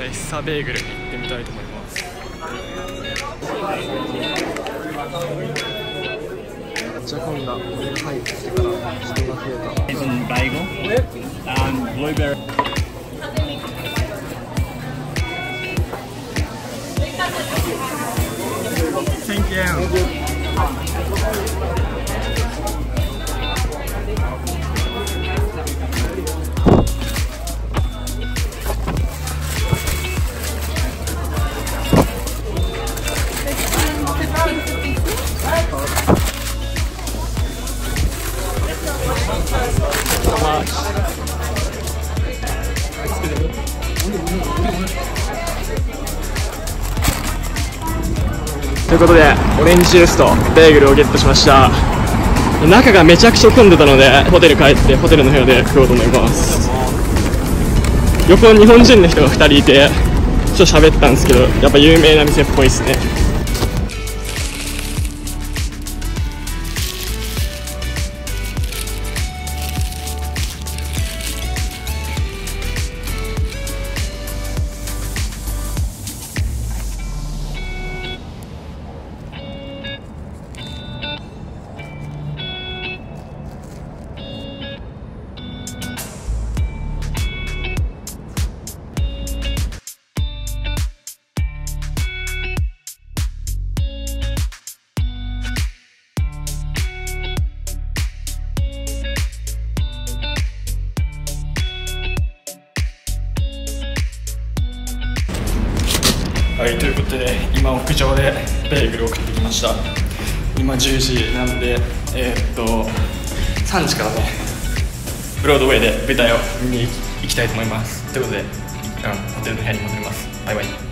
のエッサベーグルに行ってみたいと思います。めっちゃ混んだ。俺が入ってきてから人が増えた。Is in bagel, um, blueberry. Thank you ということでオレンジジュースとベーグルをゲットしました。中がめちゃくちゃ混んでたのでホテル帰ってホテルの部屋で食おうと思います。横に日本人の人が2人いてちょっと喋ったんですけどやっぱ有名な店っぽいですね。はいということで今屋上でベーグルを送ってきました。今10時なんでえーっと3時からねブロードウェイで舞台を見に行きたいと思います。ということで一旦ホテルの部屋に戻ります。バイバイ。